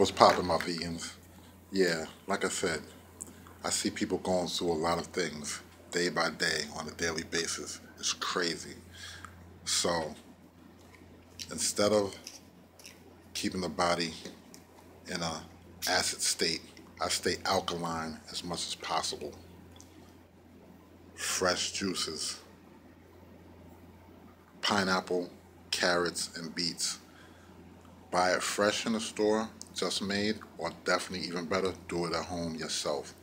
What's popping, my vegans? Yeah, like I said, I see people going through a lot of things day by day on a daily basis. It's crazy. So, instead of keeping the body in a acid state, I stay alkaline as much as possible. Fresh juices, pineapple, carrots, and beets. Buy it fresh in the store, just made, or definitely even better, do it at home yourself.